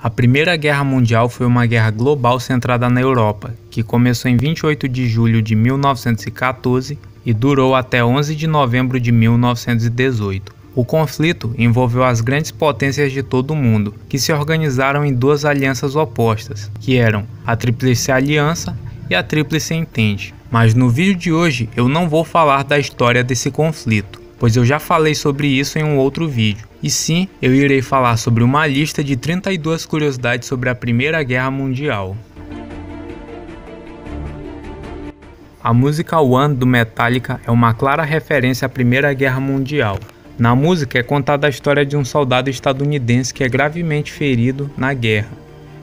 A Primeira Guerra Mundial foi uma guerra global centrada na Europa, que começou em 28 de julho de 1914 e durou até 11 de novembro de 1918. O conflito envolveu as grandes potências de todo o mundo, que se organizaram em duas alianças opostas, que eram a Tríplice Aliança e a Tríplice Entente. Mas no vídeo de hoje eu não vou falar da história desse conflito, pois eu já falei sobre isso em um outro vídeo. E sim, eu irei falar sobre uma lista de 32 curiosidades sobre a Primeira Guerra Mundial. A música One do Metallica é uma clara referência à Primeira Guerra Mundial. Na música é contada a história de um soldado estadunidense que é gravemente ferido na guerra.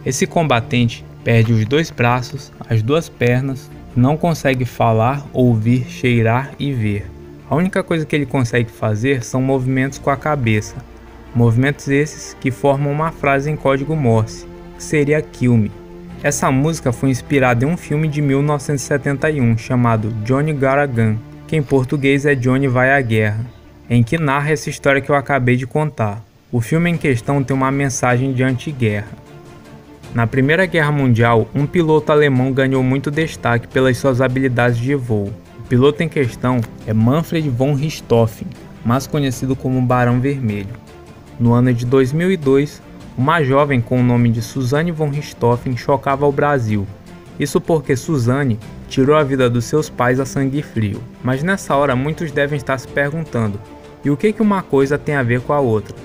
Esse combatente perde os dois braços, as duas pernas, não consegue falar, ouvir, cheirar e ver. A única coisa que ele consegue fazer são movimentos com a cabeça. Movimentos esses que formam uma frase em código Morse, que seria Kill Me. Essa música foi inspirada em um filme de 1971 chamado Johnny Garagan, que em português é Johnny Vai à Guerra, em que narra essa história que eu acabei de contar. O filme em questão tem uma mensagem de anti-guerra. Na Primeira Guerra Mundial, um piloto alemão ganhou muito destaque pelas suas habilidades de voo. O piloto em questão é Manfred von Richthofen, mais conhecido como Barão Vermelho. No ano de 2002, uma jovem com o nome de Suzanne von Richthofen chocava o Brasil. Isso porque Suzanne tirou a vida dos seus pais a sangue frio. Mas nessa hora muitos devem estar se perguntando: e o que que uma coisa tem a ver com a outra?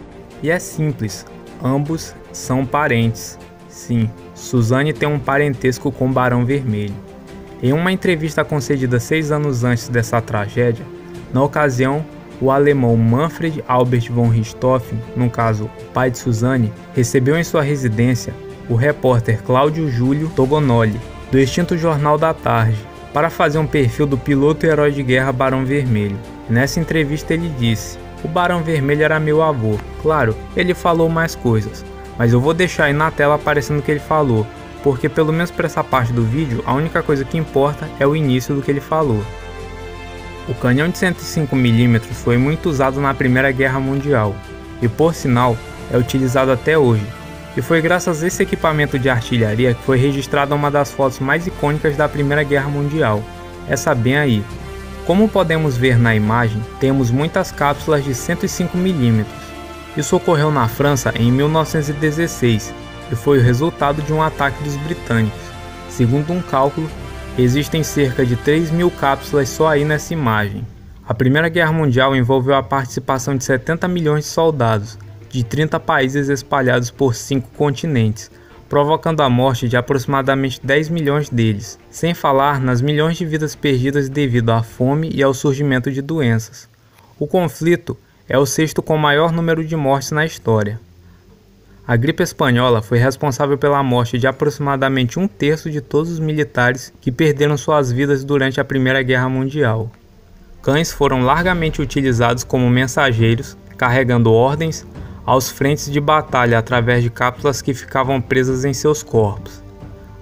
E é simples, ambos são parentes. Sim, Suzanne tem um parentesco com o Barão Vermelho. Em uma entrevista concedida seis anos antes dessa tragédia, na ocasião, o alemão Manfred Albert von Richthofen, no caso pai de Suzanne, recebeu em sua residência o repórter Cláudio Júlio Togonoli, do extinto Jornal da Tarde, para fazer um perfil do piloto e herói de guerra Barão Vermelho. Nessa entrevista ele disse: O Barão Vermelho era meu avô. Claro, ele falou mais coisas, mas eu vou deixar aí na tela aparecendo o que ele falou, porque pelo menos para essa parte do vídeo, a única coisa que importa é o início do que ele falou. O canhão de 105mm foi muito usado na Primeira Guerra Mundial e, por sinal, é utilizado até hoje. E foi graças a esse equipamento de artilharia que foi registrada uma das fotos mais icônicas da Primeira Guerra Mundial. Essa bem aí. Como podemos ver na imagem, temos muitas cápsulas de 105mm. Isso ocorreu na França em 1916 e foi o resultado de um ataque dos britânicos. Segundo um cálculo, existem cerca de 3 mil cápsulas só aí nessa imagem. A Primeira Guerra Mundial envolveu a participação de 70 milhões de soldados, de 30 países espalhados por cinco continentes, provocando a morte de aproximadamente 10 milhões deles, sem falar nas milhões de vidas perdidas devido à fome e ao surgimento de doenças. O conflito é o sexto com maior número de mortes na história. A gripe espanhola foi responsável pela morte de aproximadamente um terço de todos os militares que perderam suas vidas durante a Primeira Guerra Mundial. Cães foram largamente utilizados como mensageiros, carregando ordens aos frentes de batalha através de cápsulas que ficavam presas em seus corpos.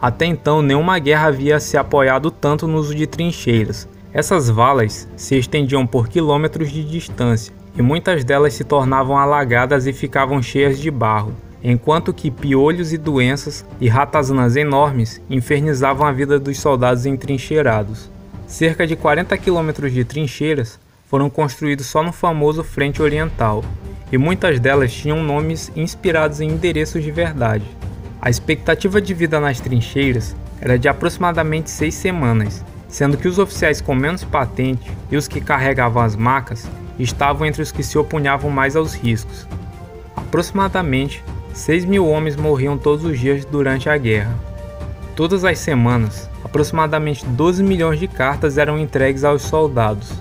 Até então, nenhuma guerra havia se apoiado tanto no uso de trincheiras. Essas valas se estendiam por quilômetros de distância e muitas delas se tornavam alagadas e ficavam cheias de barro enquanto que piolhos e doenças e ratazanas enormes infernizavam a vida dos soldados entrincheirados. Cerca de 40 quilômetros de trincheiras foram construídos só no famoso Frente Oriental, e muitas delas tinham nomes inspirados em endereços de verdade. A expectativa de vida nas trincheiras era de aproximadamente seis semanas, sendo que os oficiais com menos patente e os que carregavam as macas estavam entre os que se opunhavam mais aos riscos. Aproximadamente 6 mil homens morriam todos os dias durante a guerra. Todas as semanas, aproximadamente 12 milhões de cartas eram entregues aos soldados.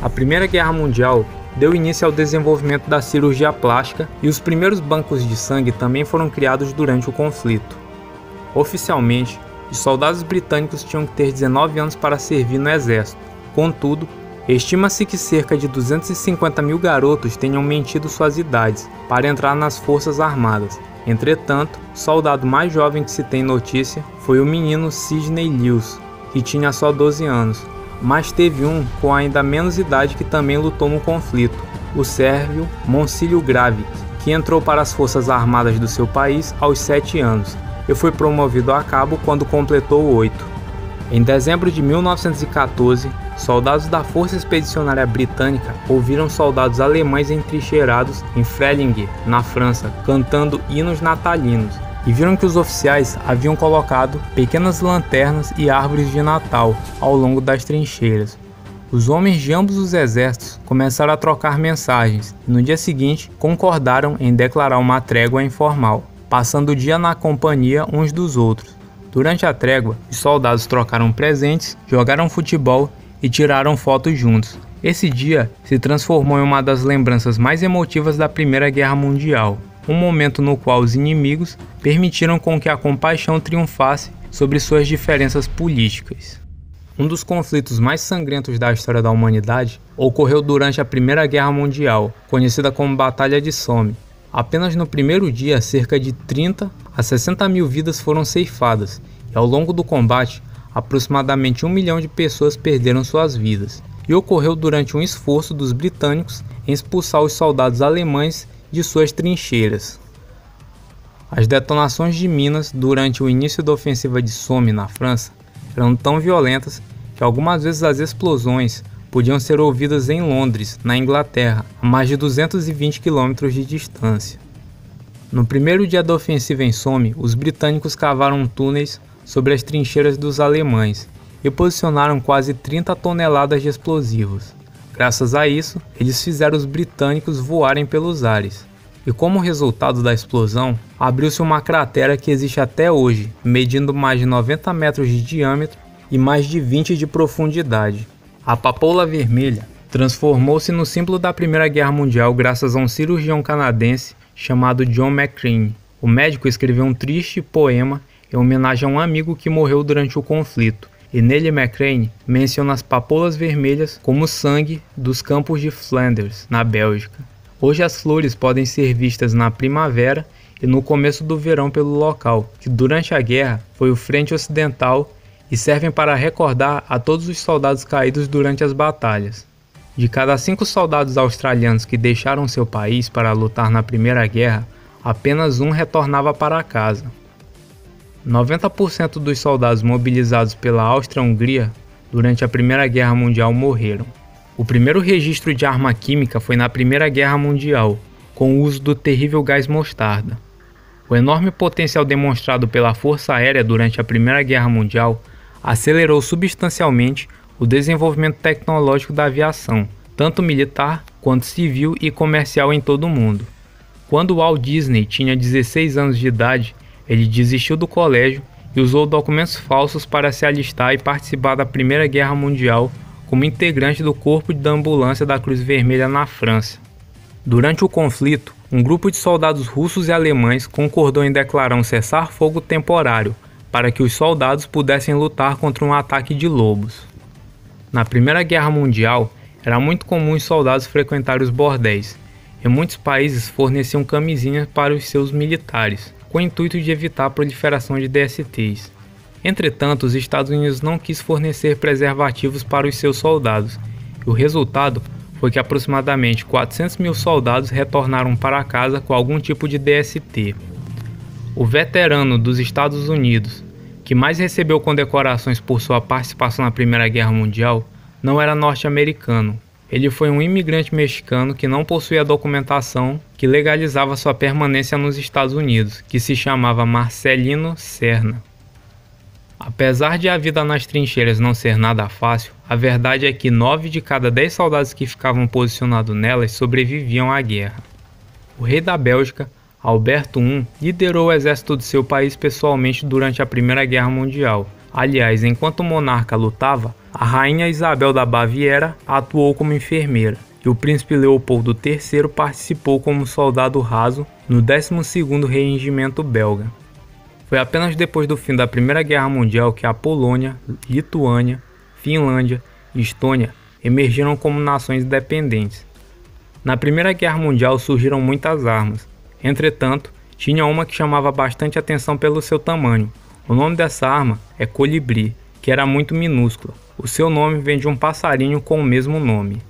A Primeira Guerra Mundial deu início ao desenvolvimento da cirurgia plástica e os primeiros bancos de sangue também foram criados durante o conflito. Oficialmente, os soldados britânicos tinham que ter 19 anos para servir no exército. Contudo, Estima-se que cerca de 250 mil garotos tenham mentido suas idades para entrar nas Forças Armadas. Entretanto, o soldado mais jovem que se tem notícia foi o menino Sidney Lewis, que tinha só 12 anos, mas teve um com ainda menos idade que também lutou no conflito, o sérvio Monsilio Gravic. que entrou para as Forças Armadas do seu país aos 7 anos e foi promovido a cabo quando completou 8. Em dezembro de 1914, soldados da Força Expedicionária Britânica ouviram soldados alemães entrincheirados em Frelingue, na França, cantando hinos natalinos, e viram que os oficiais haviam colocado pequenas lanternas e árvores de Natal ao longo das trincheiras. Os homens de ambos os exércitos começaram a trocar mensagens e no dia seguinte concordaram em declarar uma trégua informal, passando o dia na companhia uns dos outros. Durante a trégua, os soldados trocaram presentes, jogaram futebol e tiraram fotos juntos. Esse dia se transformou em uma das lembranças mais emotivas da Primeira Guerra Mundial, um momento no qual os inimigos permitiram com que a compaixão triunfasse sobre suas diferenças políticas. Um dos conflitos mais sangrentos da história da humanidade ocorreu durante a Primeira Guerra Mundial, conhecida como Batalha de Somme. Apenas no primeiro dia, cerca de 30 a 60 mil vidas foram ceifadas, e ao longo do combate, aproximadamente um milhão de pessoas perderam suas vidas, e ocorreu durante um esforço dos britânicos em expulsar os soldados alemães de suas trincheiras. As detonações de minas durante o início da ofensiva de Somme na França eram tão violentas que algumas vezes as explosões podiam ser ouvidas em Londres, na Inglaterra, a mais de 220 quilômetros de distância. No primeiro dia da ofensiva em Somme, os britânicos cavaram túneis sobre as trincheiras dos alemães e posicionaram quase 30 toneladas de explosivos. Graças a isso, eles fizeram os britânicos voarem pelos ares. E como resultado da explosão, abriu-se uma cratera que existe até hoje, medindo mais de 90 metros de diâmetro e mais de 20 de profundidade. A papoula vermelha transformou-se no símbolo da Primeira Guerra Mundial graças a um cirurgião canadense chamado John McCrean. O médico escreveu um triste poema em homenagem a um amigo que morreu durante o conflito, e nele McCrane menciona as papoulas vermelhas como sangue dos campos de Flanders, na Bélgica. Hoje as flores podem ser vistas na primavera e no começo do verão pelo local, que durante a guerra foi o frente ocidental e servem para recordar a todos os soldados caídos durante as batalhas. De cada cinco soldados australianos que deixaram seu país para lutar na Primeira Guerra, apenas um retornava para casa. 90% dos soldados mobilizados pela Áustria-Hungria durante a Primeira Guerra Mundial morreram. O primeiro registro de arma química foi na Primeira Guerra Mundial, com o uso do terrível gás mostarda. O enorme potencial demonstrado pela Força Aérea durante a Primeira Guerra Mundial acelerou substancialmente o desenvolvimento tecnológico da aviação, tanto militar quanto civil e comercial em todo o mundo. Quando Walt Disney tinha 16 anos de idade, ele desistiu do colégio e usou documentos falsos para se alistar e participar da Primeira Guerra Mundial como integrante do Corpo da Ambulância da Cruz Vermelha na França. Durante o conflito, um grupo de soldados russos e alemães concordou em declarar um cessar-fogo temporário para que os soldados pudessem lutar contra um ataque de lobos. Na Primeira Guerra Mundial, era muito comum os soldados frequentarem os bordéis, e muitos países forneciam camisinhas para os seus militares, com o intuito de evitar a proliferação de DSTs. Entretanto, os Estados Unidos não quis fornecer preservativos para os seus soldados, e o resultado foi que aproximadamente 400 mil soldados retornaram para casa com algum tipo de DST. O veterano dos Estados Unidos, que mais recebeu condecorações por sua participação na Primeira Guerra Mundial, não era norte-americano. Ele foi um imigrante mexicano que não possuía documentação que legalizava sua permanência nos Estados Unidos, que se chamava Marcelino Serna. Apesar de a vida nas trincheiras não ser nada fácil, a verdade é que nove de cada dez soldados que ficavam posicionados nelas sobreviviam à guerra. O rei da Bélgica, Alberto I liderou o exército de seu país pessoalmente durante a Primeira Guerra Mundial. Aliás, enquanto o monarca lutava, a rainha Isabel da Baviera atuou como enfermeira e o príncipe Leopoldo III participou como soldado raso no 12º Regimento Belga. Foi apenas depois do fim da Primeira Guerra Mundial que a Polônia, Lituânia, Finlândia e Estônia emergiram como nações independentes. Na Primeira Guerra Mundial surgiram muitas armas, Entretanto, tinha uma que chamava bastante atenção pelo seu tamanho. O nome dessa arma é colibri, que era muito minúscula. O seu nome vem de um passarinho com o mesmo nome.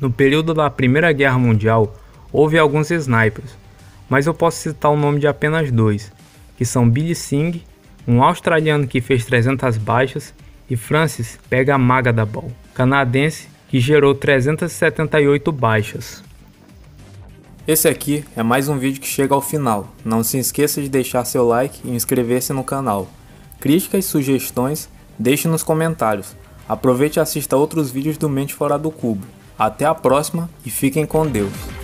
No período da Primeira Guerra Mundial, houve alguns snipers, mas eu posso citar o nome de apenas dois, que são Billy Singh, um australiano que fez 300 baixas, e Francis Pega Magadabal, canadense que gerou 378 baixas. Esse aqui é mais um vídeo que chega ao final. Não se esqueça de deixar seu like e inscrever-se no canal. Críticas e sugestões, deixe nos comentários. Aproveite e assista outros vídeos do Mente Fora do Cubo. Até a próxima e fiquem com Deus.